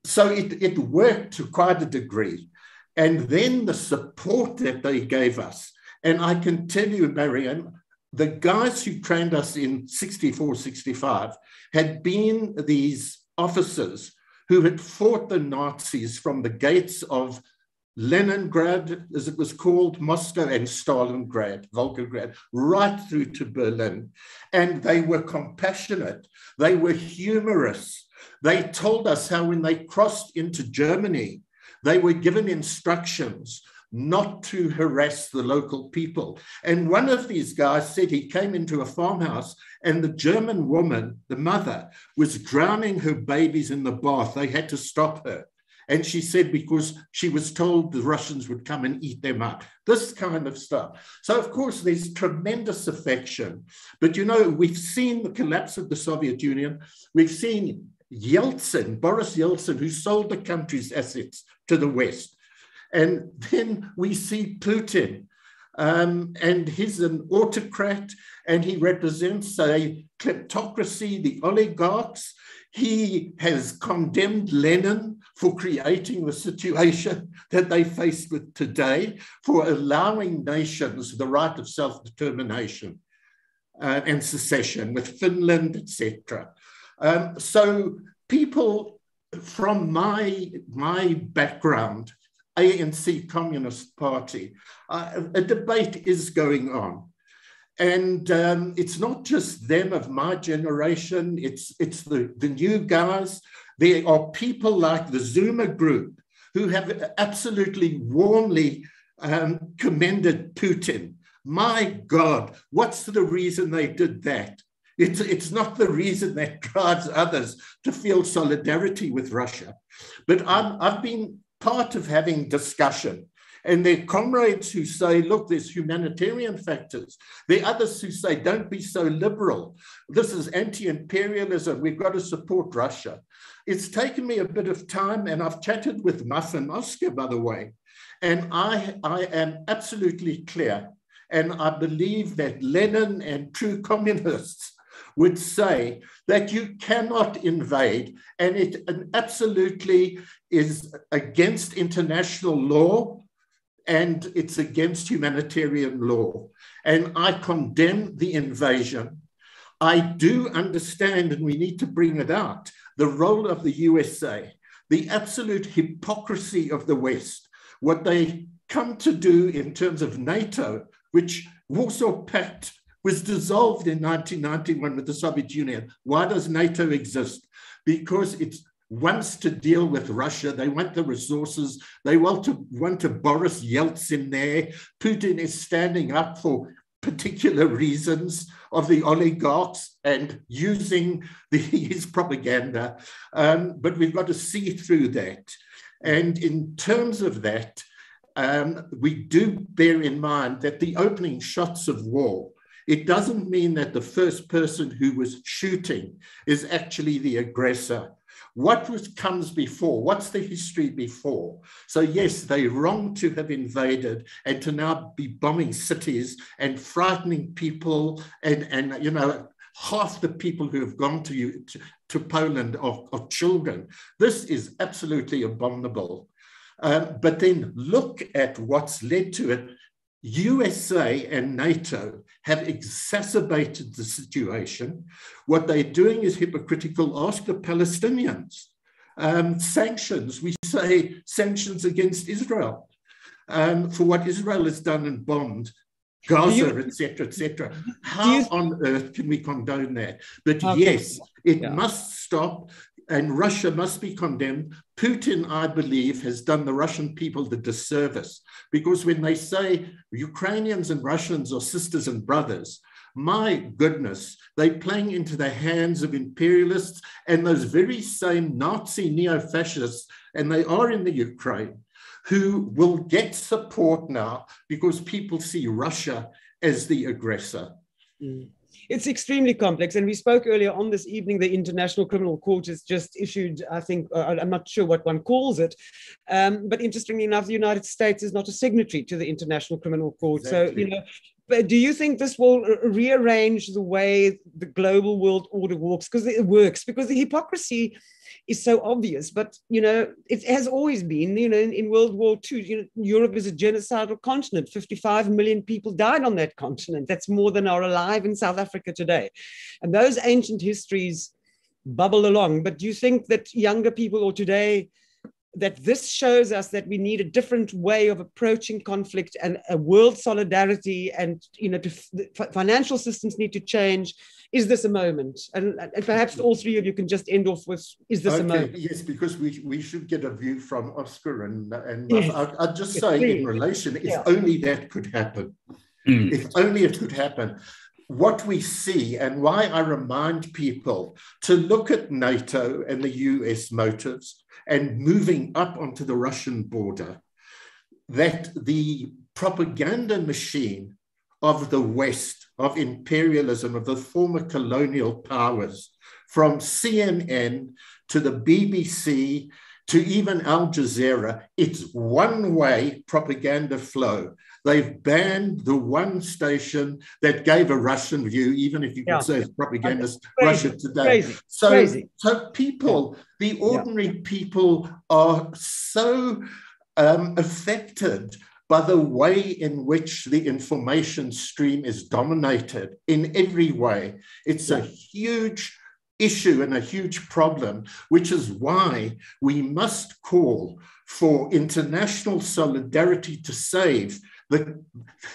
so it, it worked to quite a degree. And then the support that they gave us. And I can tell you, Marianne, the guys who trained us in 64, 65 had been these officers who had fought the Nazis from the gates of Leningrad, as it was called, Moscow, and Stalingrad, Volgograd, right through to Berlin. And they were compassionate, they were humorous. They told us how, when they crossed into Germany, they were given instructions not to harass the local people. And one of these guys said he came into a farmhouse and the German woman, the mother, was drowning her babies in the bath. They had to stop her. And she said, because she was told the Russians would come and eat them up, this kind of stuff. So, of course, there's tremendous affection. But, you know, we've seen the collapse of the Soviet Union. We've seen Yeltsin, Boris Yeltsin, who sold the country's assets to the West. And then we see Putin, um, and he's an autocrat and he represents a kleptocracy, the oligarchs. He has condemned Lenin for creating the situation that they face with today, for allowing nations the right of self determination uh, and secession with Finland, etc. Um, so, people from my, my background, ANC Communist Party, uh, a debate is going on. And um, it's not just them of my generation, it's, it's the, the new guys. There are people like the Zuma group who have absolutely warmly um, commended Putin. My God, what's the reason they did that? It's, it's not the reason that drives others to feel solidarity with Russia. But I'm, I've been part of having discussion and their comrades who say, look, there's humanitarian factors. There are others who say, don't be so liberal. This is anti imperialism. We've got to support Russia. It's taken me a bit of time, and I've chatted with Muff and Oscar, by the way. And I, I am absolutely clear. And I believe that Lenin and true communists would say that you cannot invade, and it absolutely is against international law and it's against humanitarian law. And I condemn the invasion. I do understand, and we need to bring it out, the role of the USA, the absolute hypocrisy of the West, what they come to do in terms of NATO, which Warsaw Pact was dissolved in 1991 with the Soviet Union. Why does NATO exist? Because it's wants to deal with Russia. They want the resources. They want to want to Boris Yeltsin there. Putin is standing up for particular reasons of the oligarchs and using the, his propaganda. Um, but we've got to see through that. And in terms of that, um, we do bear in mind that the opening shots of war, it doesn't mean that the first person who was shooting is actually the aggressor. What was, comes before? What's the history before? So, yes, they're wrong to have invaded and to now be bombing cities and frightening people. And, and you know, half the people who have gone to, to, to Poland are, are children. This is absolutely abominable. Um, but then look at what's led to it USA and NATO have exacerbated the situation. What they're doing is hypocritical. Ask the Palestinians. Um, sanctions, we say sanctions against Israel um, for what Israel has done and bombed Gaza, etc., etc. How you, on earth can we condone that? But okay. yes, it yeah. must stop and Russia must be condemned. Putin, I believe, has done the Russian people the disservice because when they say Ukrainians and Russians are sisters and brothers, my goodness, they're playing into the hands of imperialists and those very same Nazi neo fascists, and they are in the Ukraine, who will get support now because people see Russia as the aggressor. Mm. It's extremely complex. And we spoke earlier on this evening, the International Criminal Court has just issued, I think, uh, I'm not sure what one calls it. Um, but interestingly enough, the United States is not a signatory to the International Criminal Court. Exactly. So, you know, do you think this will rearrange the way the global world order works? Because it works, because the hypocrisy is so obvious. But you know, it has always been. You know, in, in World War II, you know, Europe is a genocidal continent. Fifty-five million people died on that continent. That's more than are alive in South Africa today. And those ancient histories bubble along. But do you think that younger people or today that this shows us that we need a different way of approaching conflict and a world solidarity and you know to, financial systems need to change is this a moment and, and, perhaps all three of you can just end off with is this okay, a moment yes because we, we should get a view from oscar and and yes. I, i'd just yes, say please. in relation if yeah. only that could happen mm. if only it could happen what we see and why I remind people to look at NATO and the US motives and moving up onto the Russian border, that the propaganda machine of the West, of imperialism, of the former colonial powers, from CNN to the BBC to even Al Jazeera, it's one way propaganda flow. They've banned the one station that gave a Russian view, even if you yeah. could say it's propagandist Russia today. Crazy. So, Crazy. so people, the ordinary yeah. people, are so um, affected by the way in which the information stream is dominated in every way. It's a huge issue and a huge problem, which is why we must call for international solidarity to save the,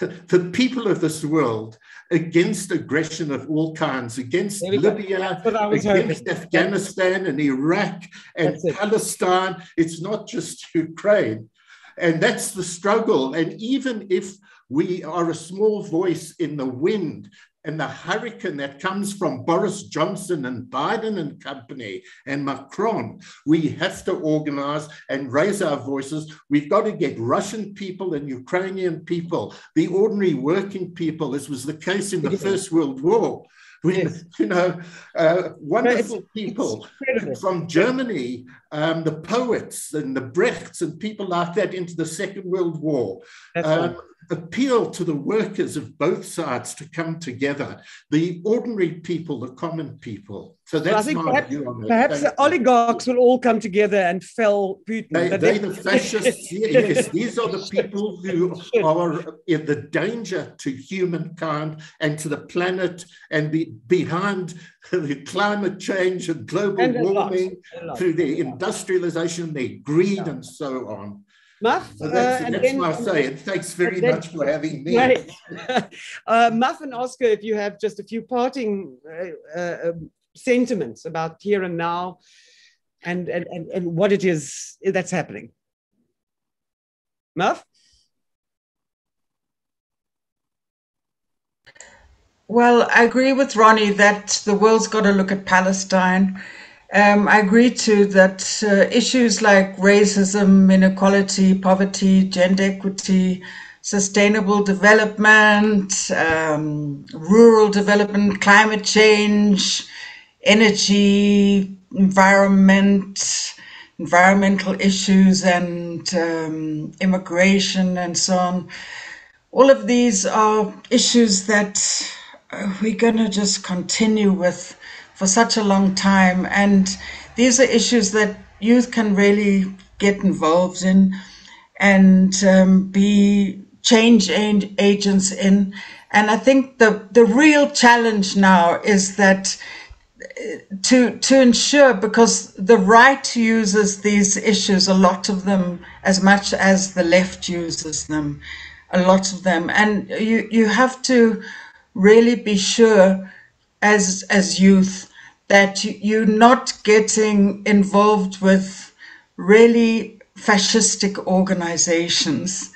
the people of this world against aggression of all kinds, against Libya, against Afghanistan and Iraq and Palestine. It's not just Ukraine. And that's the struggle. And even if we are a small voice in the wind, and the hurricane that comes from Boris Johnson and Biden and company and Macron. We have to organize and raise our voices. We've got to get Russian people and Ukrainian people, the ordinary working people. This was the case in the First World War. We, yes. you know, uh, wonderful people from Germany, um, the poets and the Brechts and people like that into the Second World War. Um, appeal to the workers of both sides to come together, the ordinary people, the common people. So that's my perhaps, view on it. Perhaps the oligarchs will all come together and fell Putin. They, they the fascists. yes, these are the people who are in the danger to humankind and to the planet and be behind the climate change and global and warming through their industrialization, their greed, yeah. and so on. Muff. So that's, uh, that's then, what I say. Thanks very then, much for having me. Right. uh, Muff and Oscar, if you have just a few parting uh, uh, um, sentiments about here and now and, and, and, and what it is that's happening. Muff? Well, I agree with Ronnie that the world's got to look at Palestine um, I agree to that uh, issues like racism, inequality, poverty, gender equity, sustainable development, um, rural development, climate change, energy, environment, environmental issues, and um, immigration, and so on. All of these are issues that uh, we're going to just continue with for such a long time. And these are issues that youth can really get involved in and um, be change agents in. And I think the, the real challenge now is that uh, to to ensure because the right uses these issues a lot of them as much as the left uses them a lot of them and you you have to really be sure as as youth that you're not getting involved with really fascistic organizations.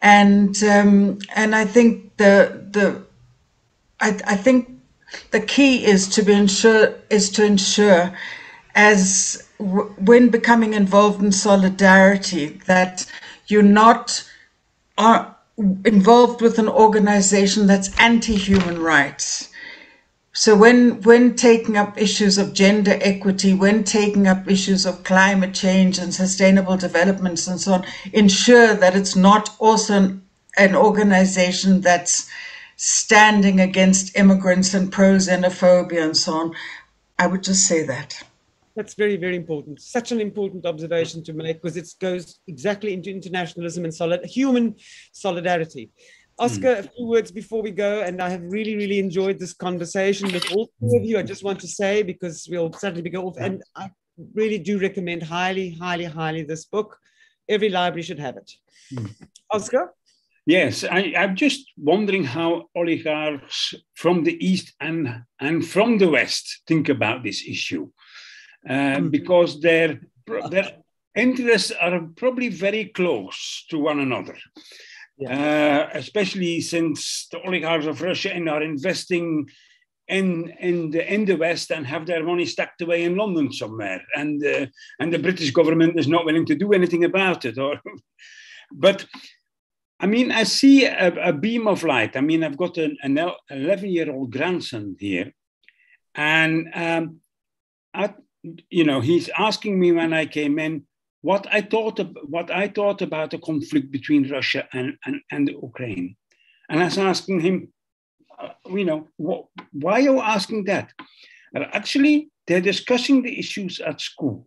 And um, and I think the the I, I think the key is to be ensure is to ensure as when becoming involved in solidarity that you're not are involved with an organization that's anti-human rights So when when taking up issues of gender equity, when taking up issues of climate change and sustainable developments and so on, ensure that it's not also an, an organization that's standing against immigrants and pro xenophobia and so on. I would just say that. That's very, very important. Such an important observation to make because it goes exactly into internationalism and solid, human solidarity. Oscar, mm. a few words before we go, and I have really, really enjoyed this conversation with all three of you. I just want to say because we'll certainly go off, and I really do recommend highly, highly, highly this book. Every library should have it. Mm. Oscar. Yes, I, am just wondering how oligarchs from the East and, and from the West think about this issue. mm. Because their, their interests are probably very close to one another. Yeah. Uh, especially since the oligarchs of Russia and are investing in in the in the West and have their money stacked away in London somewhere, and uh, and the British government is not willing to do anything about it. Or, but I mean, I see a, a beam of light. I mean, I've got an, an 11 year old grandson here, and um, I, you know, he's asking me when I came in what I thought of, what I thought about the conflict between Russia and, and, and Ukraine. And I was asking him, uh, you know, why are you asking that? And actually, they're discussing the issues at school.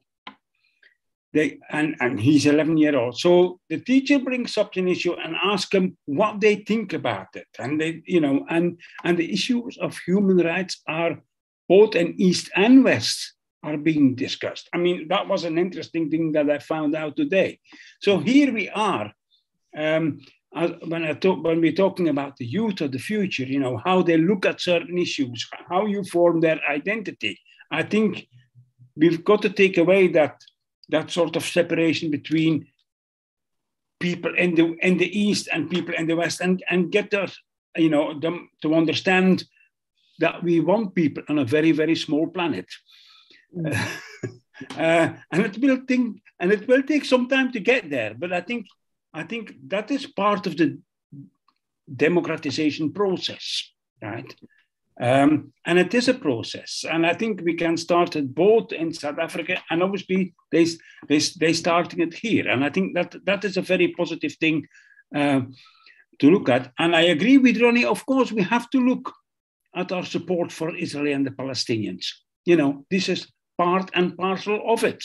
They, and, and he's 11 year old. So the teacher brings up an issue and asks him what they think about it. And they, you know, and, and the issues of human rights are both in East and West are being discussed. I mean, that was an interesting thing that I found out today. So here we are. Um, when I talk, when we're talking about the youth of the future, you know, how they look at certain issues, how you form their identity. I think we've got to take away that that sort of separation between people in the in the east and people in the west, and and get us, you know, them to understand that we want people on a very very small planet. uh, and it will think, and it will take some time to get there. But I think, I think that is part of the democratization process, right? Um, and it is a process, and I think we can start it both in South Africa and obviously they they they starting it here, and I think that that is a very positive thing uh, to look at. And I agree with Ronnie. Of course, we have to look at our support for Israel and the Palestinians. You know, this is part and parcel of it,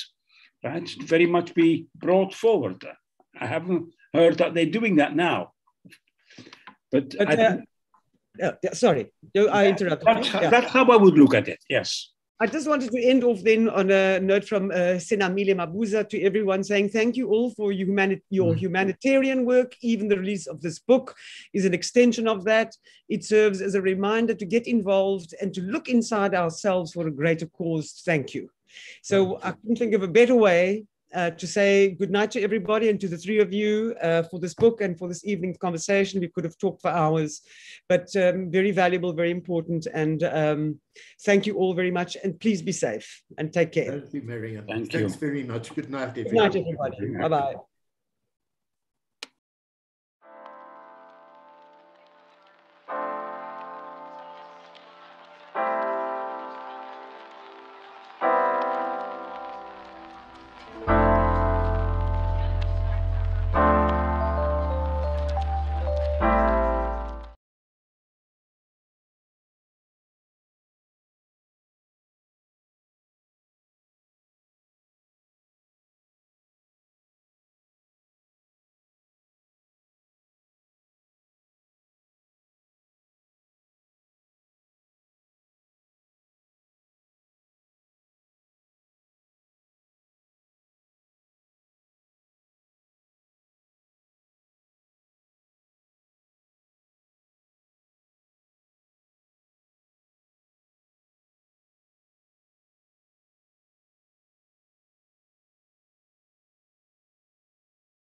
right? Very much be brought forward. I haven't heard that they're doing that now. But, but uh, sorry, I interrupted. That's, yeah. that's how I would look at it, yes. I just wanted to end off then on a note from uh, Senamile Mabuza to everyone saying thank you all for humani- your mm. humanitarian work. Even the release of this book is an extension of that. It serves as a reminder to get involved and to look inside ourselves for a greater cause. Thank you. So I couldn't think of a better way uh, to say good night to everybody and to the three of you uh, for this book and for this evening's conversation. We could have talked for hours, but um, very valuable, very important. And um, thank you all very much. And please be safe and take care. Thank you, Marianne. Thank Thanks you. very much. Good night, everybody. Good night, everybody. Bye bye.